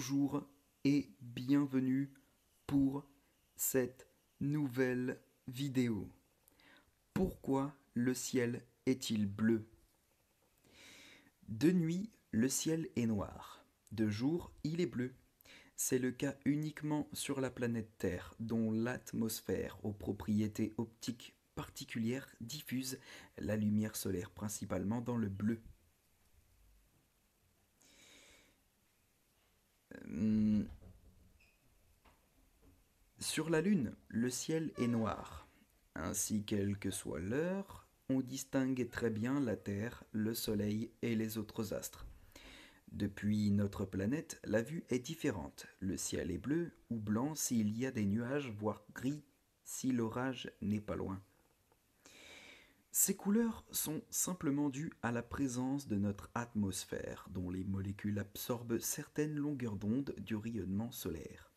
Bonjour et bienvenue pour cette nouvelle vidéo. Pourquoi le ciel est-il bleu? De nuit, le ciel est noir. De jour, il est bleu. C'est le cas uniquement sur la planète Terre, dont l'atmosphère aux propriétés optiques particulières diffuse la lumière solaire principalement dans le bleu. Sur la Lune, le ciel est noir. Ainsi, quelle que soit l'heure, on distingue très bien la Terre, le Soleil et les autres astres. Depuis notre planète, la vue est différente. Le ciel est bleu ou blanc s'il y a des nuages, voire gris si l'orage n'est pas loin. Ces couleurs sont simplement dues à la présence de notre atmosphère, dont les molécules absorbent certaines longueurs d'onde du rayonnement solaire.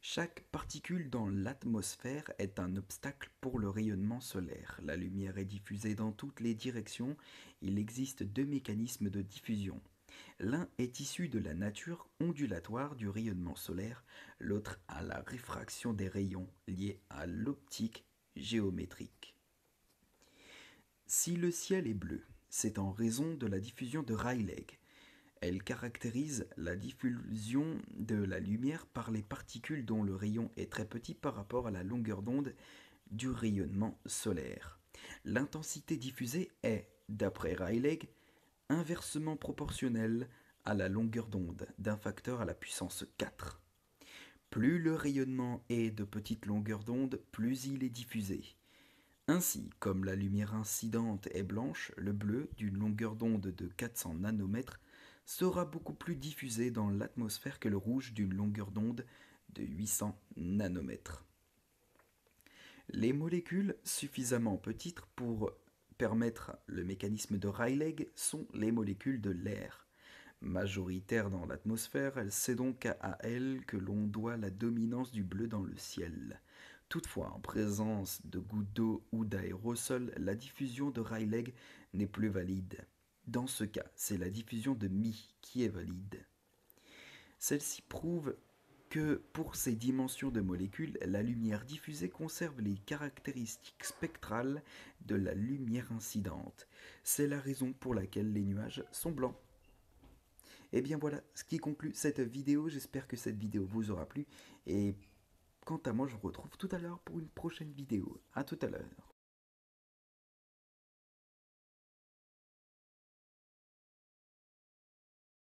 Chaque particule dans l'atmosphère est un obstacle pour le rayonnement solaire. La lumière est diffusée dans toutes les directions. Il existe deux mécanismes de diffusion. L'un est issu de la nature ondulatoire du rayonnement solaire, l'autre à la réfraction des rayons liés à l'optique géométrique. Si le ciel est bleu, c'est en raison de la diffusion de Rayleigh. Elle caractérise la diffusion de la lumière par les particules dont le rayon est très petit par rapport à la longueur d'onde du rayonnement solaire. L'intensité diffusée est, d'après Rayleigh, inversement proportionnelle à la longueur d'onde d'un facteur à la puissance 4. Plus le rayonnement est de petite longueur d'onde, plus il est diffusé. Ainsi, comme la lumière incidente est blanche, le bleu, d'une longueur d'onde de 400 nanomètres, sera beaucoup plus diffusé dans l'atmosphère que le rouge d'une longueur d'onde de 800 nanomètres. Les molécules suffisamment petites pour permettre le mécanisme de Rayleigh sont les molécules de l'air. Majoritaire dans l'atmosphère, c'est donc à elles que l'on doit la dominance du bleu dans le ciel. Toutefois, en présence de gouttes d'eau ou d'aérosols, la diffusion de Rayleigh n'est plus valide. Dans ce cas, c'est la diffusion de Mi qui est valide. Celle-ci prouve que pour ces dimensions de molécules, la lumière diffusée conserve les caractéristiques spectrales de la lumière incidente. C'est la raison pour laquelle les nuages sont blancs. Et eh bien voilà ce qui conclut cette vidéo. J'espère que cette vidéo vous aura plu. Et Quant à moi, je vous retrouve tout à l'heure pour une prochaine vidéo. A tout à l'heure.